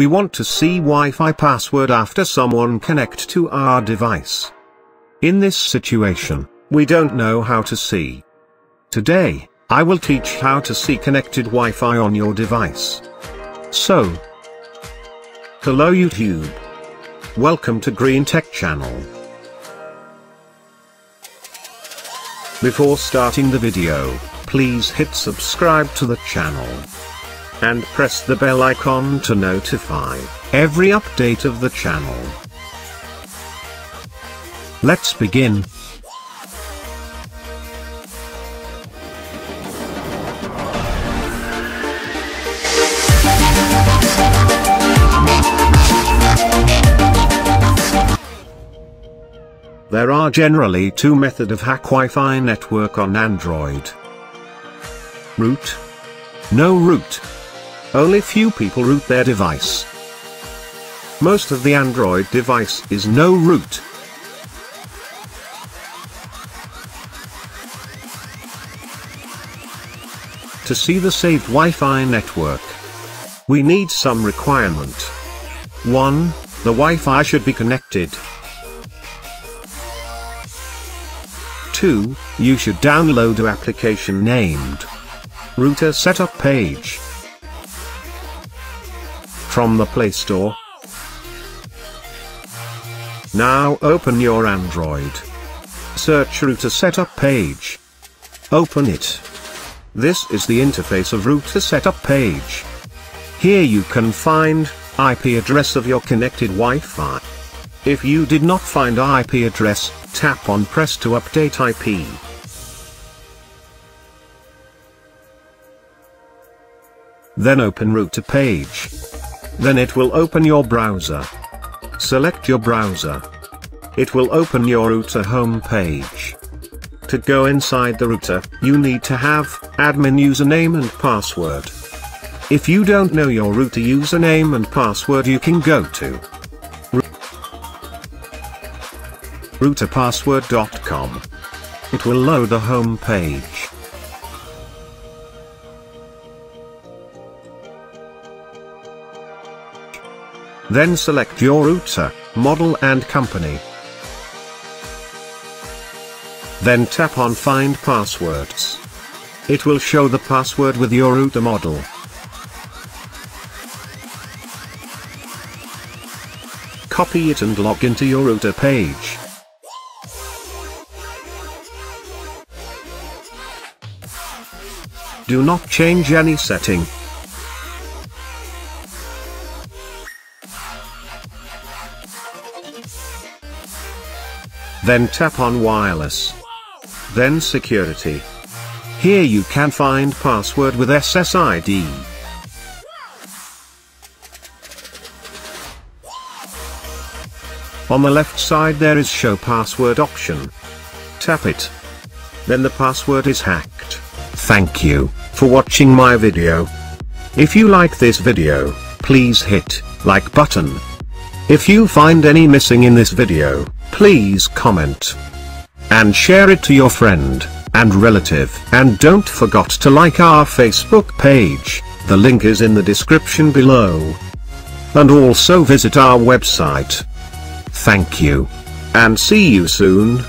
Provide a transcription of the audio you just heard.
We want to see Wi-Fi password after someone connect to our device. In this situation, we don't know how to see. Today, I will teach how to see connected Wi-Fi on your device. So, hello YouTube. Welcome to Green Tech Channel. Before starting the video, please hit subscribe to the channel and press the bell icon to notify every update of the channel. Let's begin. There are generally two method of hack Wi-Fi network on Android. Root. No root. Only few people root their device. Most of the Android device is no root. To see the saved Wi-Fi network, we need some requirement. 1. The Wi-Fi should be connected. 2. You should download a application named Router Setup Page from the Play Store. Now open your Android. Search Router Setup Page. Open it. This is the interface of Router Setup Page. Here you can find IP address of your connected Wi-Fi. If you did not find IP address, tap on press to update IP. Then open router page. Then it will open your browser. Select your browser. It will open your router home page. To go inside the router, you need to have admin username and password. If you don't know your router username and password you can go to routerpassword.com. It will load the home page. Then select your router, model and company. Then tap on Find Passwords. It will show the password with your router model. Copy it and log into your router page. Do not change any setting. Then tap on wireless. Then security. Here you can find password with SSID. On the left side there is show password option. Tap it. Then the password is hacked. Thank you for watching my video. If you like this video, please hit like button. If you find any missing in this video, please comment and share it to your friend and relative. And don't forget to like our Facebook page, the link is in the description below. And also visit our website. Thank you. And see you soon.